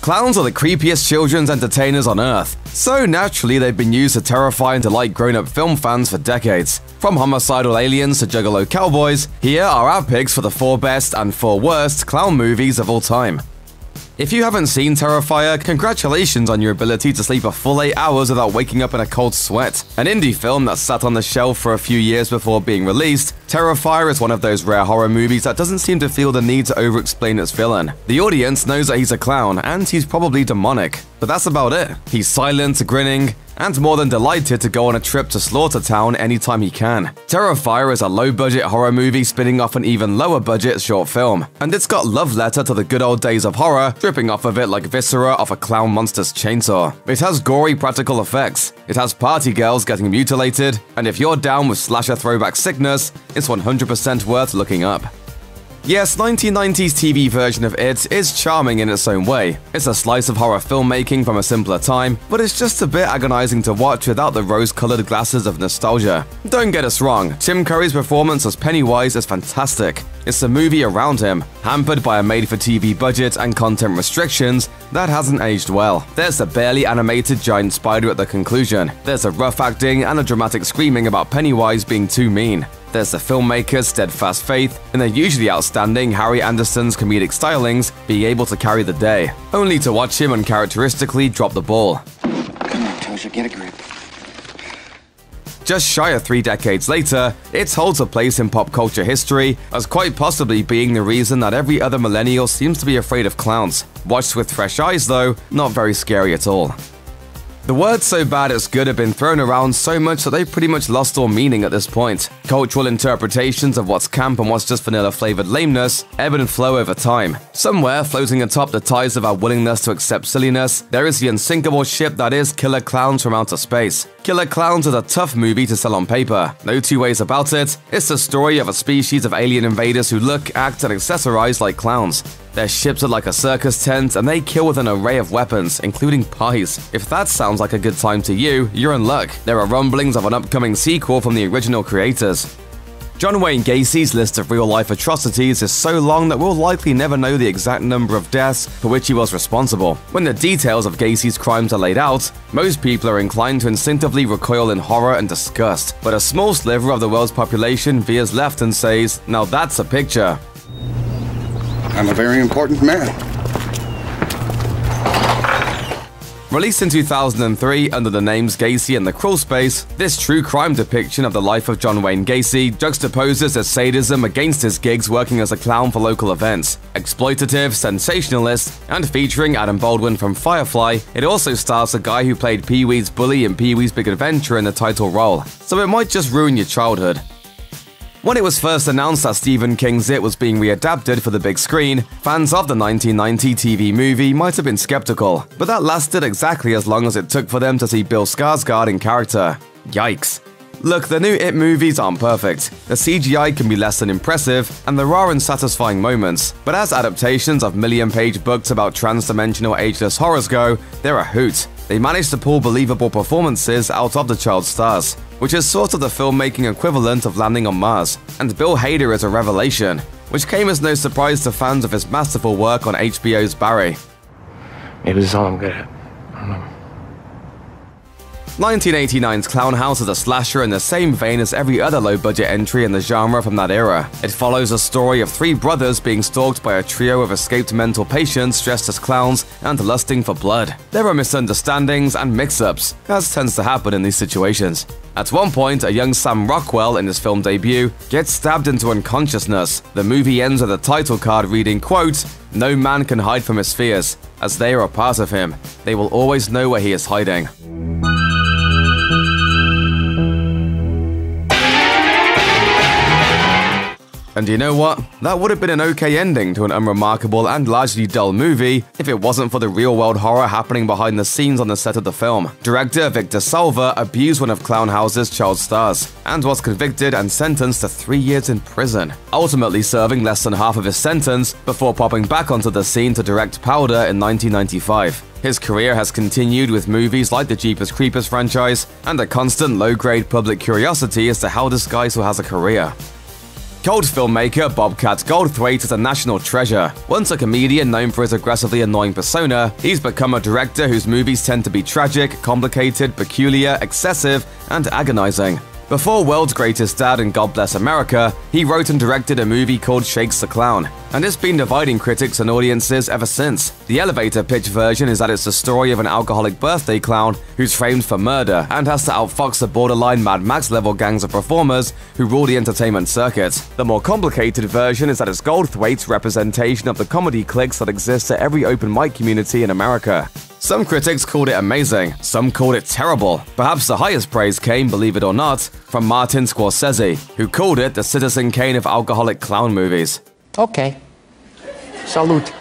Clowns are the creepiest children's entertainers on Earth, so naturally they've been used to terrify and delight grown-up film fans for decades. From homicidal aliens to juggalo cowboys, here are our picks for the four best and four worst clown movies of all time. If you haven't seen Terrifier, congratulations on your ability to sleep a full 8 hours without waking up in a cold sweat. An indie film that sat on the shelf for a few years before being released, Terrifier is one of those rare horror movies that doesn't seem to feel the need to over-explain its villain. The audience knows that he's a clown, and he's probably demonic. But that's about it. He's silent, grinning, and more than delighted to go on a trip to Slaughter Town anytime he can. Terrifier is a low-budget horror movie spinning off an even lower-budget short film, and it's got love letter to the good old days of horror dripping off of it like viscera off a clown monster's chainsaw. It has gory practical effects, it has party girls getting mutilated, and if you're down with slasher throwback sickness, it's 100% worth looking up. Yes, 1990s TV version of It is charming in its own way. It's a slice of horror filmmaking from a simpler time, but it's just a bit agonizing to watch without the rose-colored glasses of nostalgia. Don't get us wrong, Tim Curry's performance as Pennywise is fantastic. It's a movie around him, hampered by a made-for-TV budget and content restrictions that hasn't aged well. There's a barely animated giant spider at the conclusion. There's a rough acting and a dramatic screaming about Pennywise being too mean. There's the filmmaker's steadfast faith in the usually outstanding Harry Anderson's comedic stylings being able to carry the day, only to watch him uncharacteristically drop the ball. Come on, Tozier, get a grip. Just shy of three decades later, it holds a place in pop culture history as quite possibly being the reason that every other millennial seems to be afraid of clowns. Watched with fresh eyes though, not very scary at all. The words so bad it's good have been thrown around so much that they've pretty much lost all meaning at this point. Cultural interpretations of what's camp and what's just vanilla flavored lameness ebb and flow over time. Somewhere floating atop the tides of our willingness to accept silliness, there is the unsinkable ship that is Killer Klowns from Outer Space. Killer Klowns is a tough movie to sell on paper. No two ways about it, it's the story of a species of alien invaders who look, act, and accessorize like clowns. Their ships are like a circus tent, and they kill with an array of weapons, including pies. If that sounds like a good time to you, you're in luck. There are rumblings of an upcoming sequel from the original creators. John Wayne Gacy's list of real-life atrocities is so long that we'll likely never know the exact number of deaths for which he was responsible. When the details of Gacy's crimes are laid out, most people are inclined to instinctively recoil in horror and disgust, but a small sliver of the world's population veers left and says, now that's a picture. I'm a very important man. Released in 2003 under the names Gacy and the Crawl Space, this true crime depiction of the life of John Wayne Gacy juxtaposes his sadism against his gigs working as a clown for local events. Exploitative, sensationalist, and featuring Adam Baldwin from Firefly, it also stars the guy who played Pee-wee's bully in Pee-wee's Big Adventure in the title role, so it might just ruin your childhood. When it was first announced that Stephen King's It was being readapted for the big screen, fans of the 1990 TV movie might have been skeptical, but that lasted exactly as long as it took for them to see Bill Skarsgård in character. Yikes. Look, the new It movies aren't perfect. The CGI can be less than impressive, and there are unsatisfying moments, but as adaptations of million-page books about trans-dimensional ageless horrors go, they're a hoot. They managed to pull believable performances out of the child stars which is sort of the filmmaking equivalent of landing on Mars. And Bill Hader is a revelation, which came as no surprise to fans of his masterful work on HBO's Barry. Maybe this is all I'm good at. I don't know. 1989's Clownhouse is a slasher in the same vein as every other low-budget entry in the genre from that era. It follows a story of three brothers being stalked by a trio of escaped mental patients dressed as clowns and lusting for blood. There are misunderstandings and mix-ups, as tends to happen in these situations. At one point, a young Sam Rockwell in his film debut gets stabbed into unconsciousness. The movie ends with a title card reading, quote, No man can hide from his fears, as they are a part of him. They will always know where he is hiding. And you know what? That would have been an okay ending to an unremarkable and largely dull movie if it wasn't for the real-world horror happening behind the scenes on the set of the film. Director Victor Salva abused one of Clownhouse's child stars and was convicted and sentenced to three years in prison, ultimately serving less than half of his sentence before popping back onto the scene to direct Powder in 1995. His career has continued with movies like the Jeepers Creepers franchise and a constant low-grade public curiosity as to how this guy still has a career. Cult filmmaker Bobcat Goldthwait is a national treasure. Once a comedian known for his aggressively annoying persona, he's become a director whose movies tend to be tragic, complicated, peculiar, excessive, and agonizing. Before World's Greatest Dad and God Bless America, he wrote and directed a movie called Shakes the Clown, and it's been dividing critics and audiences ever since. The elevator pitch version is that it's the story of an alcoholic birthday clown who's framed for murder and has to outfox the borderline Mad Max level gangs of performers who rule the entertainment circuit. The more complicated version is that it's Goldthwait's representation of the comedy cliques that exist at every open mic community in America. Some critics called it amazing, some called it terrible. Perhaps the highest praise came, believe it or not, from Martin Scorsese, who called it the Citizen Kane of alcoholic clown movies. Okay. Salute.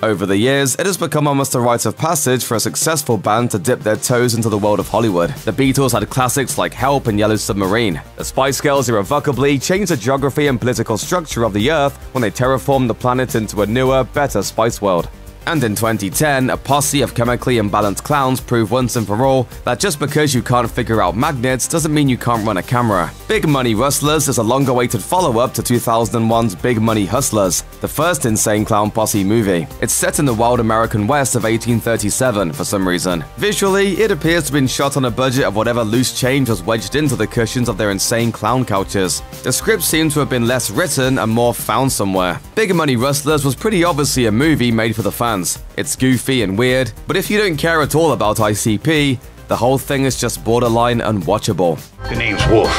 Over the years, it has become almost a rite of passage for a successful band to dip their toes into the world of Hollywood. The Beatles had classics like Help and Yellow Submarine. The Spice Girls irrevocably changed the geography and political structure of the Earth when they terraformed the planet into a newer, better spice world. And in 2010, a posse of chemically imbalanced clowns proved once and for all that just because you can't figure out magnets doesn't mean you can't run a camera. Big Money Rustlas is a long-awaited follow-up to 2001's Big Money Hustlas, the first Insane Clown Posse movie. It's set in the wild American West of 1837 for some reason. Visually, it appears to have been shot on a budget of whatever loose change was wedged into the cushions of their insane clown couches. The script seems to have been less written and more found somewhere. Big Money Rustlas was pretty obviously a movie made for the fans fans. It's goofy and weird, but if you don't care at all about ICP, the whole thing is just borderline unwatchable. The name's Wolf.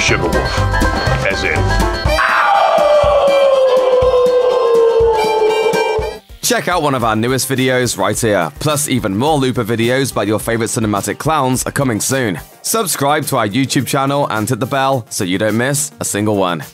Sugar Wolf. As in. Check out one of our newest videos right here. Plus, even more Looper videos about your favorite cinematic clowns are coming soon. Subscribe to our YouTube channel and hit the bell so you don't miss a single one.